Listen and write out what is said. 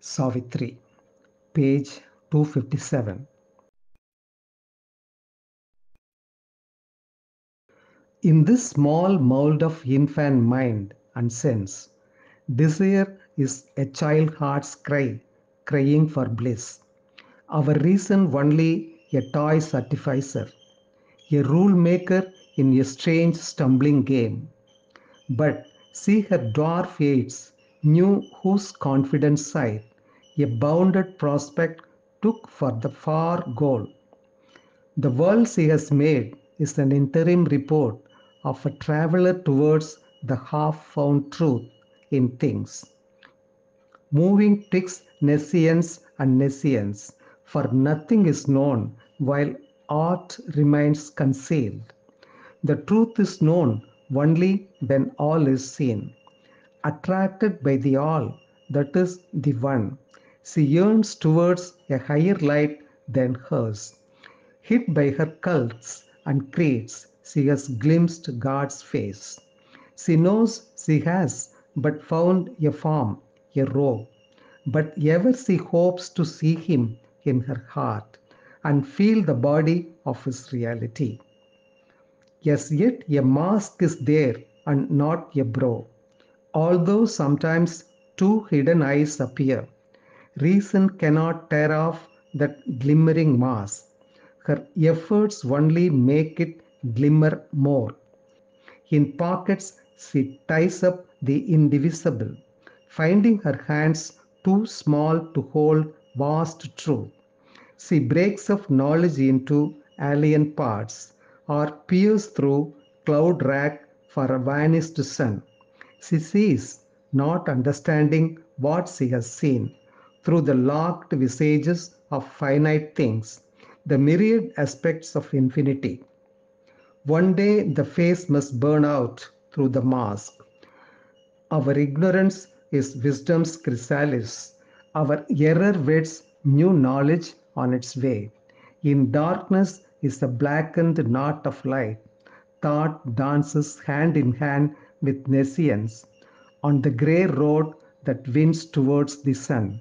Savitri, page 257. In this small mold of infant mind and sense, desire is a child heart's cry, crying for bliss. Our reason only a toy artificer, a rule maker in a strange stumbling game. But see her dwarf aids, knew whose confident sight a bounded prospect took for the far goal. The world she has made is an interim report of a traveler towards the half found truth in things. Moving twixt nescience and nescience, for nothing is known while art remains concealed. The truth is known only when all is seen. Attracted by the all, that is the one, she yearns towards a higher light than hers. Hid by her cults and creeds, she has glimpsed God's face. She knows she has but found a form, a robe, but ever she hopes to see him in her heart and feel the body of his reality. Yes, yet a mask is there and not a brow. Although sometimes two hidden eyes appear, reason cannot tear off that glimmering mask. Her efforts only make it glimmer more. In pockets, she ties up the indivisible, finding her hands too small to hold vast truth. She breaks up knowledge into alien parts or peers through cloud rack for a vanished sun. She sees, not understanding what she has seen, through the locked visages of finite things, the myriad aspects of infinity. One day the face must burn out through the mask. Our ignorance is wisdom's chrysalis. Our error waits new knowledge on its way. In darkness is the blackened knot of light. Thought dances hand in hand with nescience on the grey road that winds towards the sun.